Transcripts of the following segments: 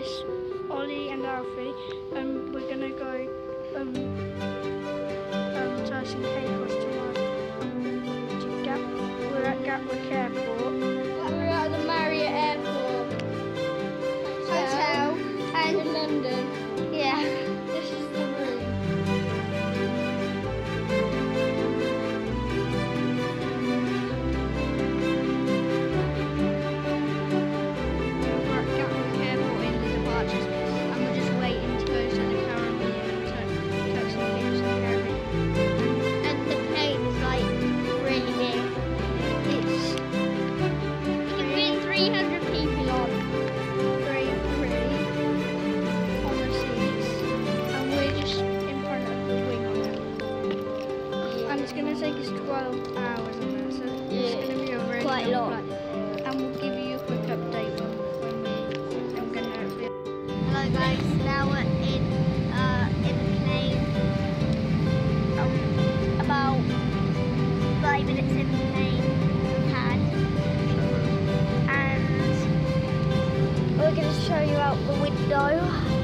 it's Ollie and Alfie, and we're gonna go um, um, to some. out the window.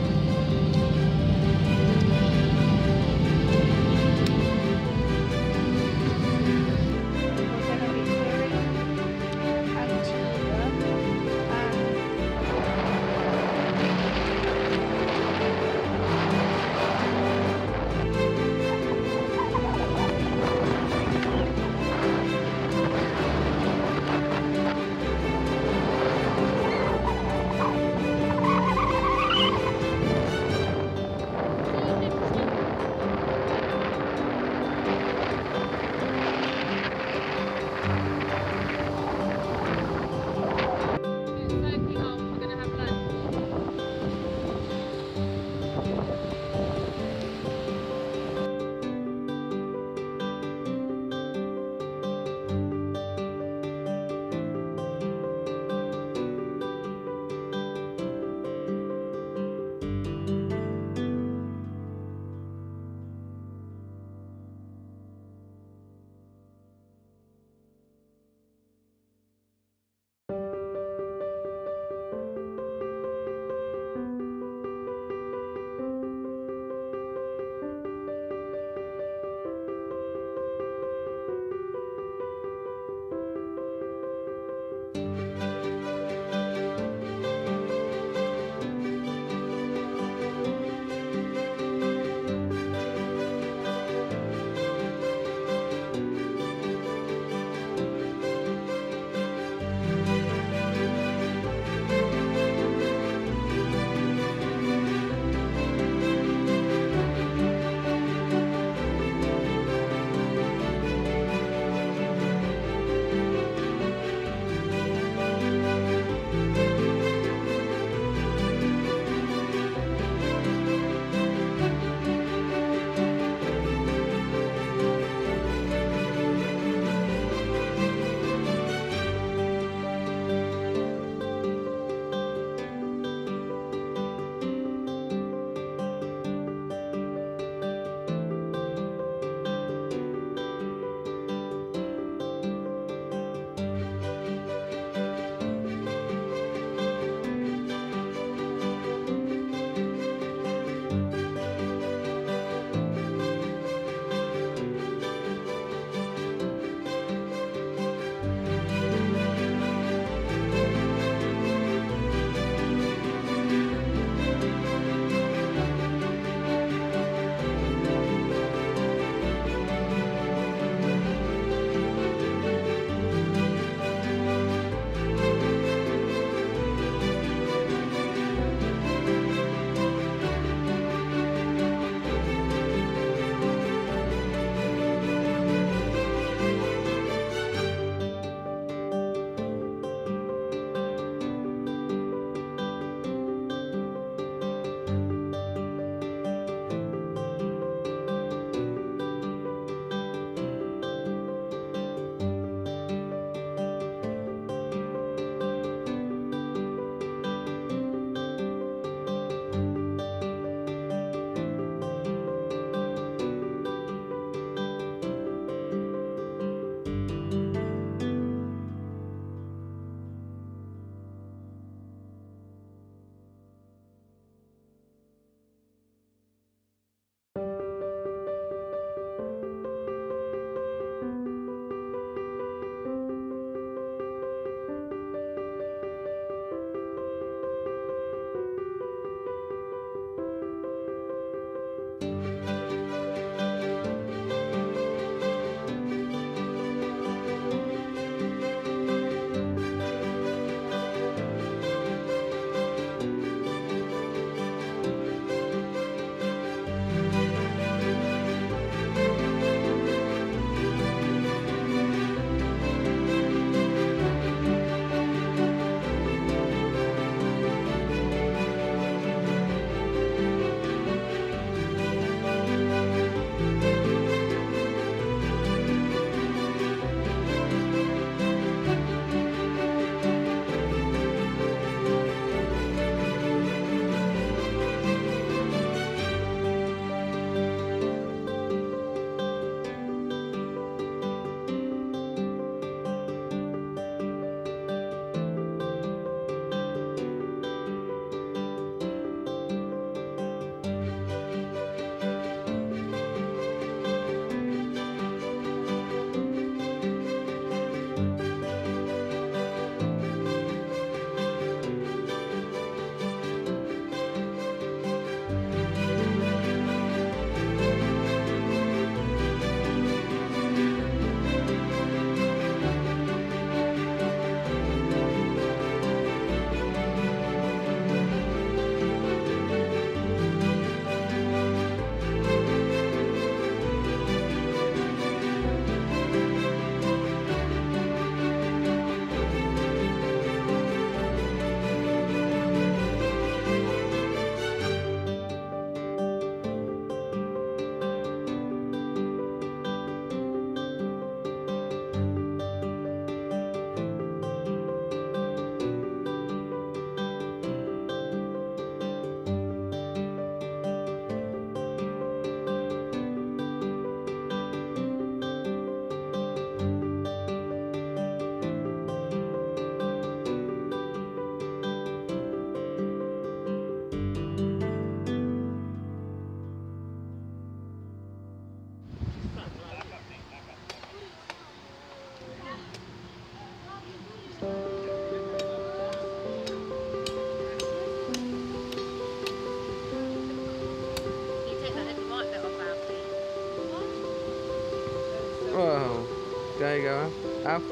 Whoa. You go, Al. Al.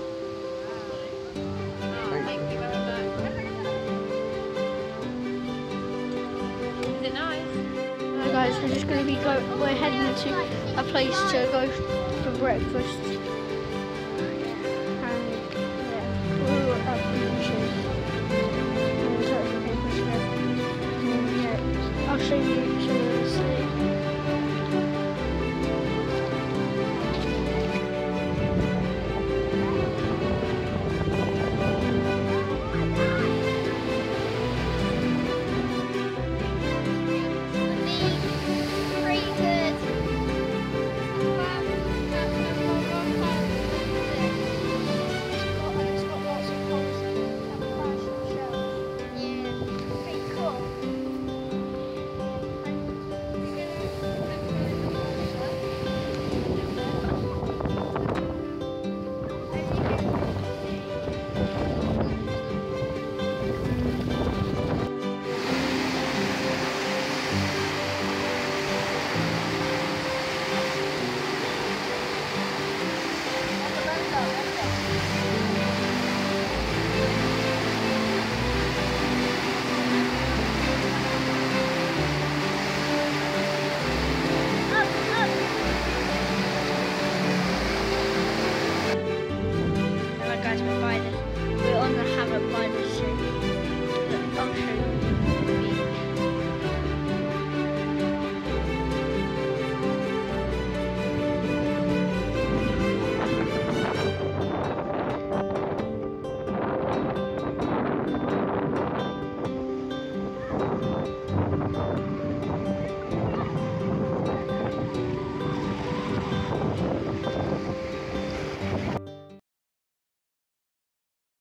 Oh, thank- Thank you very much. Is it nice? Right, guys, we're just going to be go. We're heading to a place to go for breakfast.